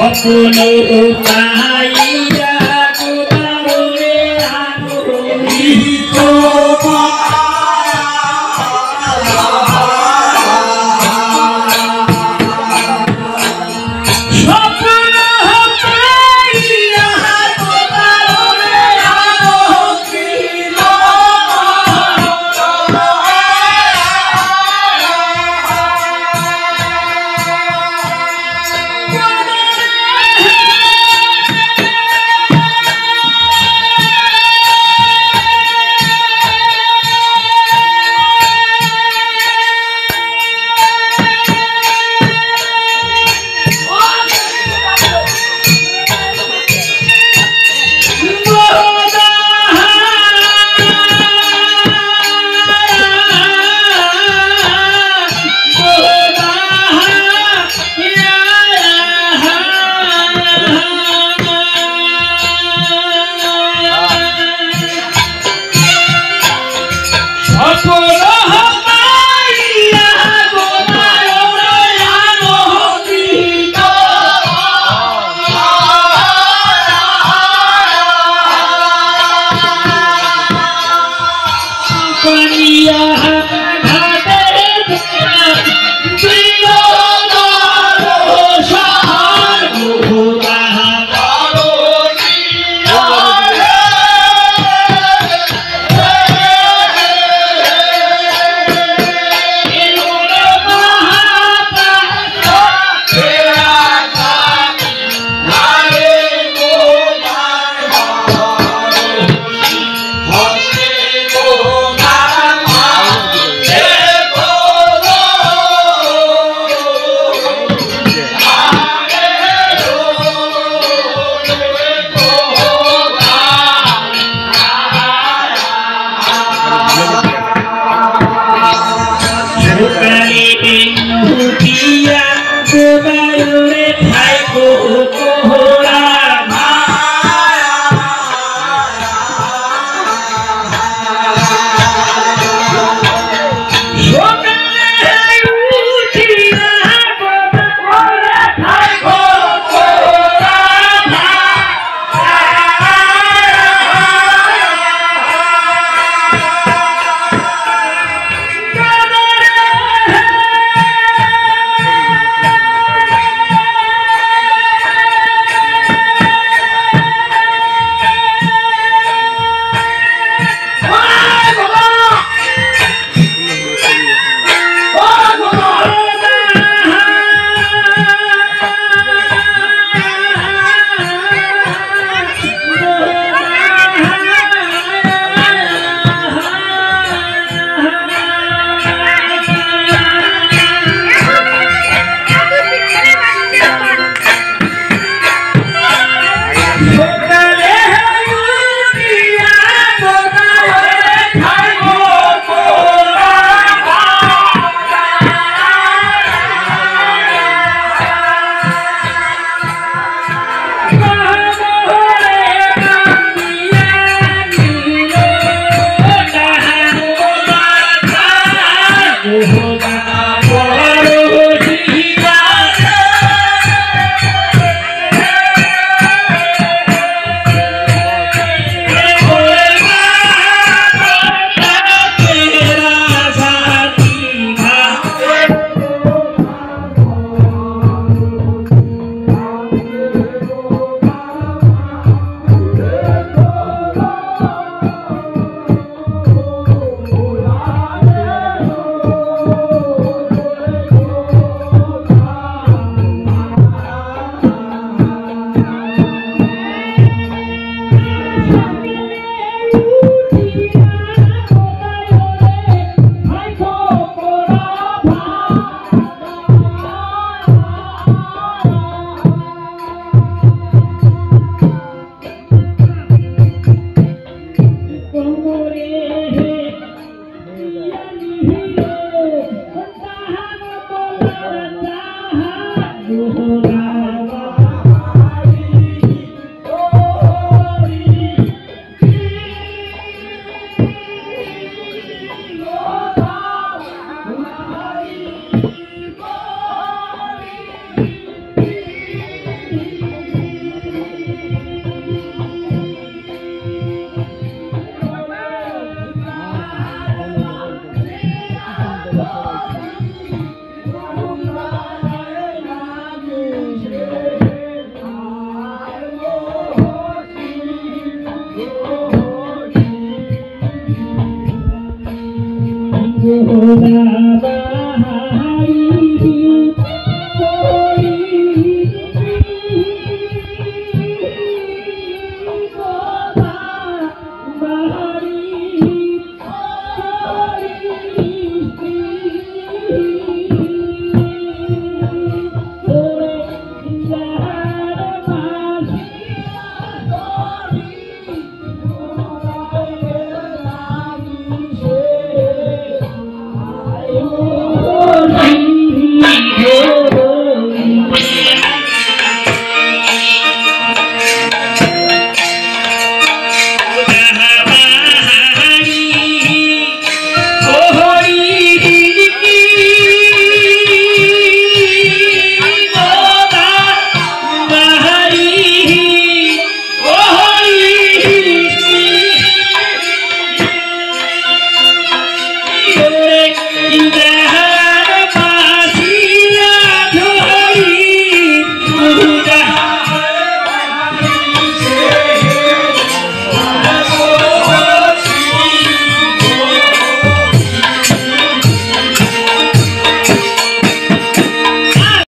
một phụ nữ ưu tài Hallelujah.